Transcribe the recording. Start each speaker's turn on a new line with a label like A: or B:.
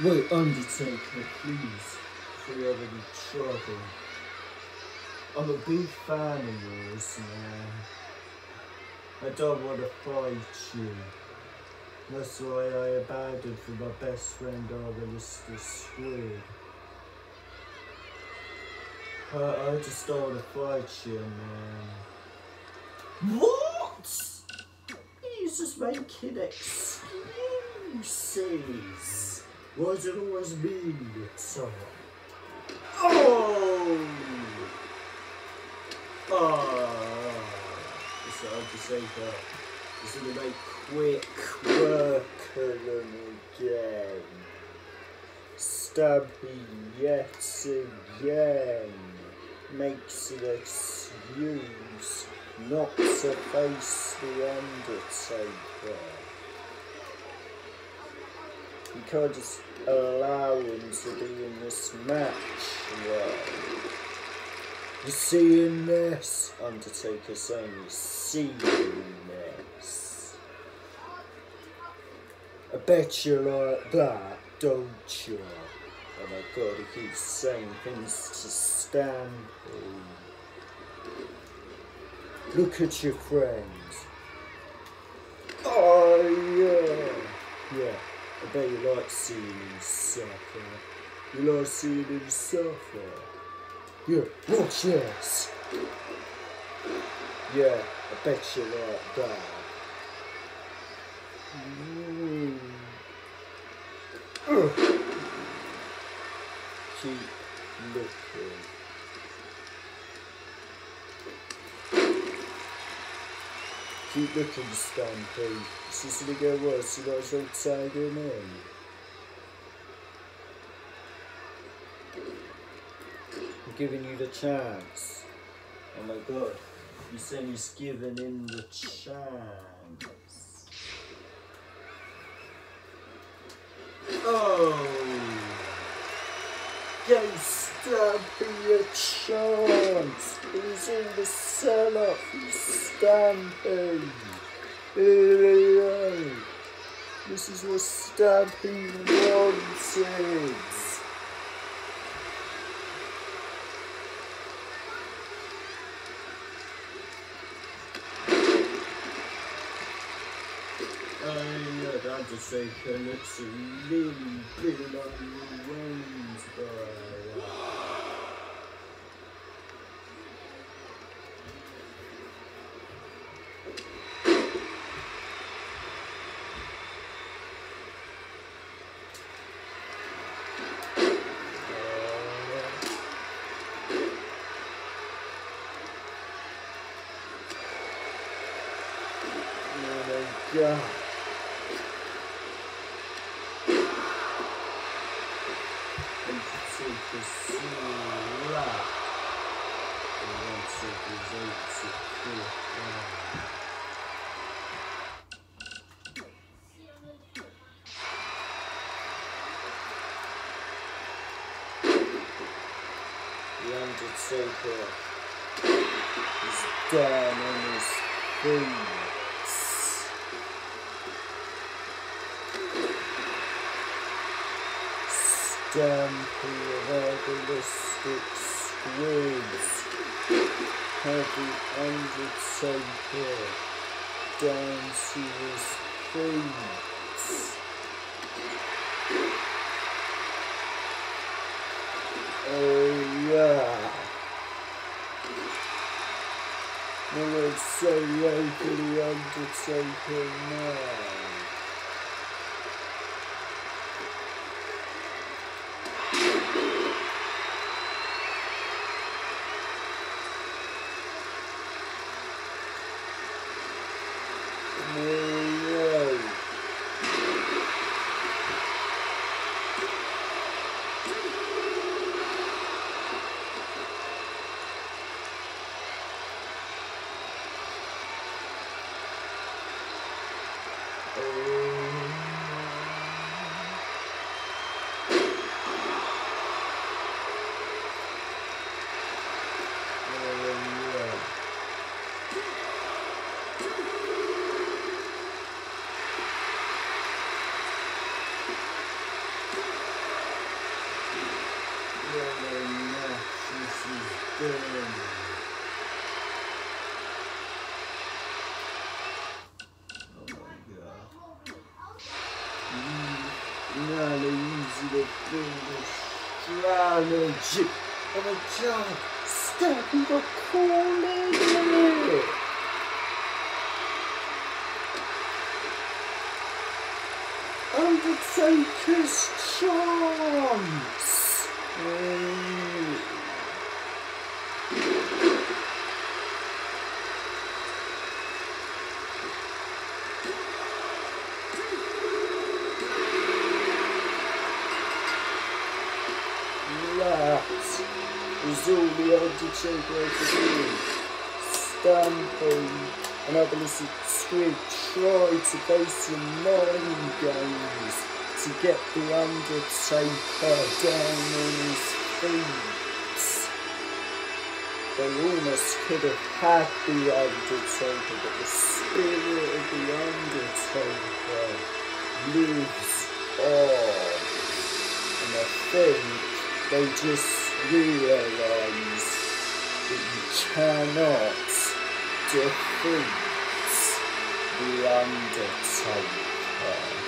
A: Wait, Undertaker, please. Before you have any trouble. I'm a big fan of yours, man. I don't want to fight you. That's why I abandoned for my best friend iBallisticSquid. I, I just don't want to fight you, man. What? He's just making excuses. Does it always mean so? Oh! Oh! So I'll just say that. Just gonna make quick work of them again. Stampy yet again makes an excuse not to face the Undertaker. You can't just allow him to be in this match. Well, you seeing this? Undertaker saying you seeing this. I bet you like that, don't you? Oh my god, he keeps saying things to Stampy. Look at your friends. Oh yeah. Yeah, I bet you like seeing him suffer. You like seeing him suffer. Watch this. Yeah, I bet you like that. Mm. Keep looking. Keep looking, Stampy. It's just gonna get worse. You guys all tagging in. I'm giving you the chance. Oh my god. You saying he's giving him the chance. Oh! Go Stampy a chance! He's in the cellar Hey, This is what Stampy wanted! Oh, yeah, the Undertaker looks a little bit underwhelmed The Undertaker is down on his feet. Stampy realistic squids. Heavy Undertaker down to his feet. Oh yeah. Now let's say yay for the now. Yeah. The strategy of a giant stepping the corner. Undertaker's chance. Mm. That is all the Undertaker had to. Stampy and Obelisk Squid tried to play some mind games to get the Undertaker down on his feet. They almost could have had the Undertaker, but the spirit of the Undertaker lives on. And I think they just realise that you cannot defeat the Undertaker.